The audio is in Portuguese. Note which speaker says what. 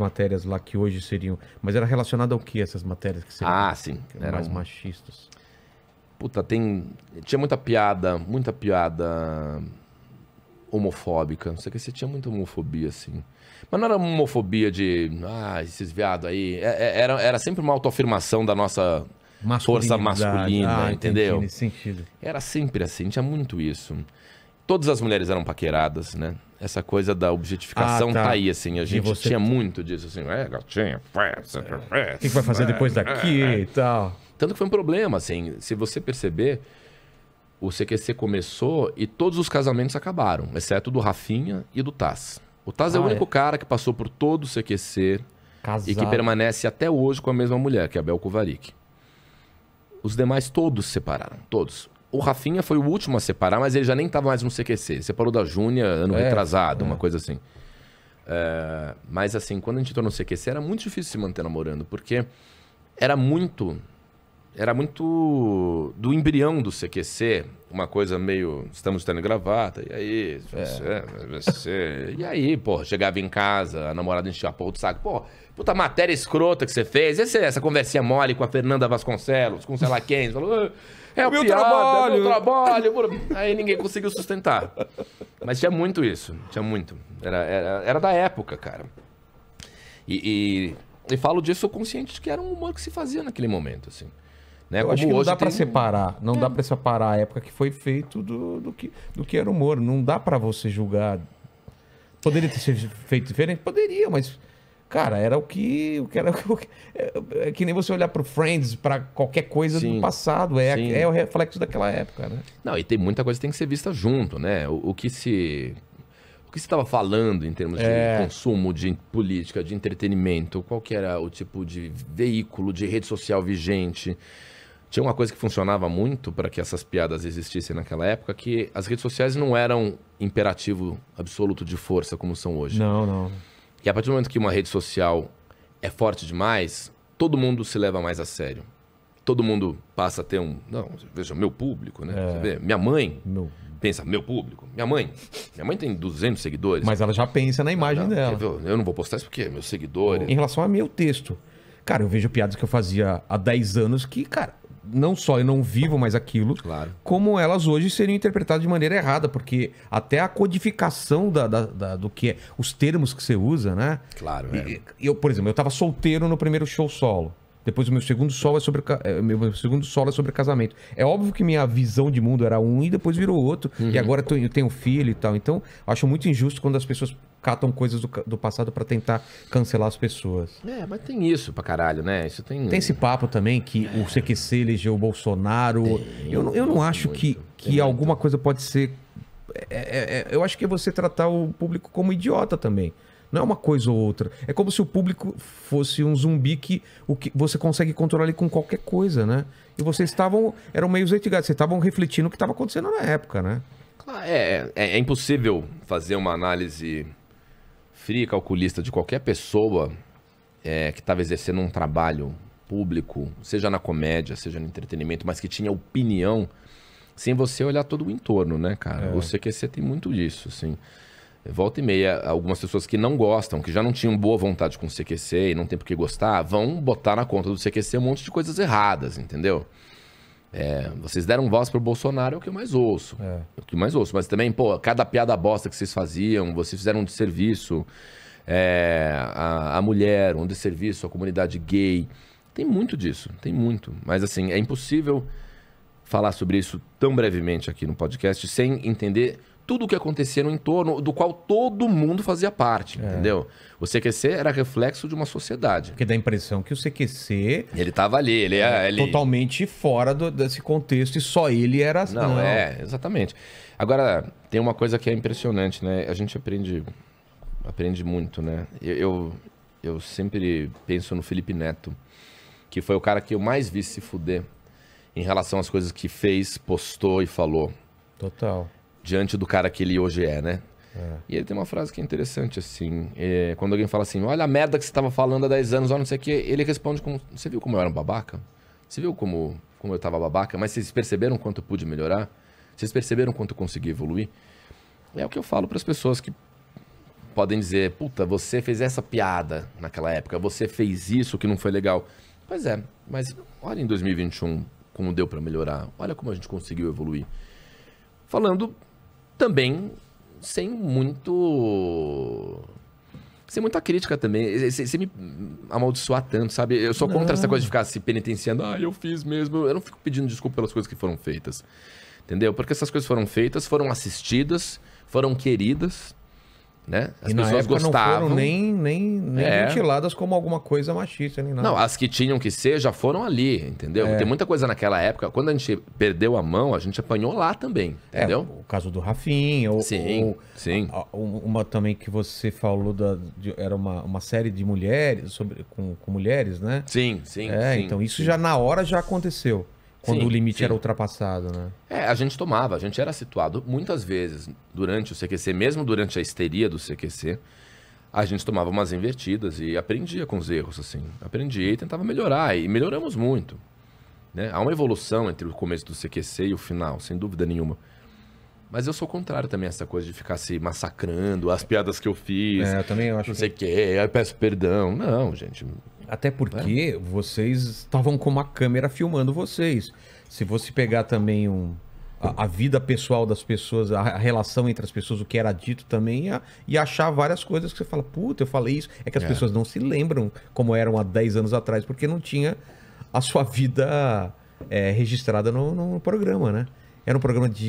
Speaker 1: matérias lá que hoje seriam. Mas era relacionado ao que essas matérias que seriam
Speaker 2: Ah, sim.
Speaker 1: eram
Speaker 2: Era
Speaker 1: mais
Speaker 2: um-
Speaker 1: machistas?
Speaker 2: Puta, tem. Tinha muita piada, muita piada homofóbica. Não sei o que você tinha muita homofobia, assim. Mas não era homofobia de. Ah, esses viados aí. É- é- Era, era sempre uma autoafirmação da nossa força masculina,
Speaker 1: Ah, entendi,
Speaker 2: entendeu?
Speaker 1: Nesse sentido.
Speaker 2: Era sempre assim, tinha muito isso. Todas as mulheres eram paqueradas, né? Essa coisa da objetificação
Speaker 1: Ah, tá.
Speaker 2: tá. aí, assim. A gente
Speaker 1: você-
Speaker 2: tinha muito disso, assim. É, gatinha, festa,
Speaker 1: O que, que vai fazer depois
Speaker 2: É.
Speaker 1: daqui e tal?
Speaker 2: Tanto que foi um problema, assim. Se você perceber, o CQC começou e todos os casamentos acabaram, exceto do Rafinha e do Taz. O Taz é
Speaker 1: Ah,
Speaker 2: o único
Speaker 1: é?
Speaker 2: cara que passou por todo o CQC
Speaker 1: Casado.
Speaker 2: e que permanece até hoje com a mesma mulher, que é a Bel Kovarik. Os demais todos se separaram, todos. O Rafinha foi o último a separar, mas ele já nem estava mais no CQC. Ele separou da Júnia ano
Speaker 1: É,
Speaker 2: retrasado, uma coisa assim. É, mas assim, quando a gente entrou no CQC, era muito difícil se manter namorando, porque era muito. Era muito do embrião do CQC, uma coisa meio. Estamos tendo gravata, e aí? Você, você. E aí, pô, chegava em casa, a namorada enchia a porra do saco. Pô, puta matéria escrota que você fez. Esse, essa conversinha mole com a Fernanda Vasconcelos, com sei lá quem. Falou, "Ah, é o
Speaker 1: Meu
Speaker 2: piada,
Speaker 1: trabalho."
Speaker 2: É meu trabalho. pô." Aí ninguém conseguiu sustentar. Mas tinha muito isso, tinha muito. Era, era, era da época, cara. E, e, e falo disso consciente de que era um humor que se fazia naquele momento, assim. Né?
Speaker 1: Eu acho que não dá
Speaker 2: tem-
Speaker 1: separar. Não
Speaker 2: É.
Speaker 1: dá pra separar a época que foi feito do, do, que, do que era humor. Não dá pra você julgar. Poderia ter sido feito diferente? Poderia, mas. Cara, era o que. O que era, o que- é, é que nem você olhar pro Friends, pra qualquer coisa
Speaker 2: Sim.
Speaker 1: do passado. É,
Speaker 2: Sim.
Speaker 1: é o reflexo daquela época, né?
Speaker 2: Não, e tem muita coisa que tem que ser vista junto, né? O, o que se. O que se estava falando em termos
Speaker 1: É.
Speaker 2: de consumo, de política, de entretenimento, qual que era o tipo de veículo, de rede social vigente. Tinha uma coisa que funcionava muito para que essas piadas existissem naquela época, que as redes sociais não eram imperativo absoluto de força como são hoje.
Speaker 1: Não, não.
Speaker 2: E a partir do momento que uma rede social é forte demais, todo mundo se leva mais a sério. Todo mundo passa a ter um. Não, veja, meu público, né? Você vê, minha mãe
Speaker 1: Meu.
Speaker 2: pensa, meu público. Minha mãe. Minha mãe tem 200 seguidores.
Speaker 1: Mas ela já pensa na imagem
Speaker 2: Não,
Speaker 1: dela.
Speaker 2: Eu não vou postar isso porque meus seguidores.
Speaker 1: Em relação a meu texto. Cara, eu vejo piadas que eu fazia há 10 anos que, cara, não só eu não vivo mais aquilo,
Speaker 2: Claro.
Speaker 1: como elas hoje seriam interpretadas de maneira errada, porque até a codificação da, da- da- do que é, os termos que você usa, né?
Speaker 2: Claro, é.
Speaker 1: Eu, por exemplo, eu tava solteiro no primeiro show solo. Depois o meu segundo solo é sobre é, meu segundo solo é sobre casamento. É óbvio que minha visão de mundo era um e depois virou outro.
Speaker 2: Uhum.
Speaker 1: E agora eu tenho- eu filho e tal. Então, eu acho muito injusto quando as pessoas catam coisas do, do passado pra tentar cancelar as pessoas.
Speaker 2: É, mas tem isso pra caralho, né? Isso tem.
Speaker 1: Tem esse papo também que o CQC elegeu o Bolsonaro. eu, não- eu não acho
Speaker 2: muito,
Speaker 1: que,
Speaker 2: tem
Speaker 1: que
Speaker 2: muito.
Speaker 1: alguma coisa pode ser. é- é- é- eu acho que é você tratar o público como idiota também. Não é uma coisa ou outra. É como se o público fosse um zumbi que, o que você consegue controlar ele com qualquer coisa, né? E vocês estavam. Eram meio zeitigados, vocês estavam refletindo o que estava acontecendo na época, né?
Speaker 2: É, é, é impossível fazer uma análise fria e calculista de qualquer pessoa é, que estava exercendo um trabalho público, seja na comédia, seja no entretenimento, mas que tinha opinião, sem você olhar todo o entorno, né, cara? O CQC tem muito disso, assim. Volta e meia, algumas pessoas que não gostam, que já não tinham boa vontade com o CQC e não tem por que gostar, vão botar na conta do CQC um monte de coisas erradas, entendeu? É, vocês deram voz pro Bolsonaro, é o que eu mais ouço. É. o que eu mais ouço. Mas também, pô, cada piada bosta que vocês faziam, vocês fizeram um desserviço é, a, a mulher, um desserviço à comunidade gay. Tem muito disso, tem muito. Mas assim, é impossível falar sobre isso tão brevemente aqui no podcast sem entender tudo o que acontecia no entorno do qual todo mundo fazia parte, entendeu? O CQC era reflexo de uma sociedade.
Speaker 1: Porque dá a impressão que o CQC
Speaker 2: Ele tava ali, ele é... Ele...
Speaker 1: totalmente fora do- desse contexto e só ele era assim.
Speaker 2: Não, é, exatamente. Agora, tem uma coisa que é impressionante, né? A gente aprende, aprende muito, né? Eu, eu, eu sempre penso no Felipe Neto, que foi o cara que eu mais vi se fuder em relação às coisas que fez, postou e falou,
Speaker 1: Total.
Speaker 2: Diante do cara que ele hoje é, né? E ele tem uma frase que é interessante, assim. é, quando alguém fala assim, olha a merda que você estava falando há 10 anos, olha não sei o quê, ele responde com, você viu como eu era um babaca? Você viu como, como eu estava babaca? Mas vocês perceberam quanto eu pude melhorar? Vocês perceberam quanto eu consegui evoluir? É o que eu falo para as pessoas que podem dizer, puta, você fez essa piada naquela época, você fez isso que não foi legal. Pois é, mas olha em 2021 como deu para melhorar, olha como a gente conseguiu evoluir. Falando também sem muito sem muita crítica também. Sem, me amaldiçoar tanto, sabe? Eu sou contra não. essa coisa de ficar se penitenciando. Ah, eu fiz mesmo. Eu não fico pedindo desculpa pelas coisas que foram feitas. Entendeu? Porque essas coisas foram feitas, foram assistidas, foram queridas. Né?
Speaker 1: As e pessoas gostavam. Não foram nem, nem, nem é. ventiladas como alguma coisa machista, nem nada.
Speaker 2: Não, as que tinham que ser já foram ali, entendeu? É. Tem muita coisa naquela época. Quando a gente perdeu a mão, a gente apanhou lá também, é, entendeu?
Speaker 1: o caso do Rafinha, ou,
Speaker 2: sim,
Speaker 1: ou,
Speaker 2: sim.
Speaker 1: A, a, uma também que você falou da, de, era uma, uma série de mulheres sobre com, com mulheres, né?
Speaker 2: Sim, sim.
Speaker 1: É,
Speaker 2: sim,
Speaker 1: então isso
Speaker 2: sim.
Speaker 1: já na hora já aconteceu. Quando sim, o limite sim. era ultrapassado, né?
Speaker 2: É, a gente tomava, a gente era situado muitas vezes durante o CQC, mesmo durante a histeria do CQC, a gente tomava umas invertidas e aprendia com os erros, assim. Aprendia e tentava melhorar, e melhoramos muito. Né? Há uma evolução entre o começo do CQC e o final, sem dúvida nenhuma. Mas eu sou contrário também a essa coisa de ficar se massacrando, as piadas que eu fiz.
Speaker 1: É, eu também acho.
Speaker 2: Não sei o que... quê, aí peço perdão. Não, gente.
Speaker 1: Até porque é. vocês estavam com uma câmera filmando vocês. Se você pegar também um, a, a, vida pessoal das pessoas, a, a, relação entre as pessoas, o que era dito também, ia achar várias coisas que você fala, puta, eu falei isso. É que as é. pessoas não se lembram como eram há 10 anos atrás, porque não tinha a sua vida é, registrada no, no programa, né? Era um programa de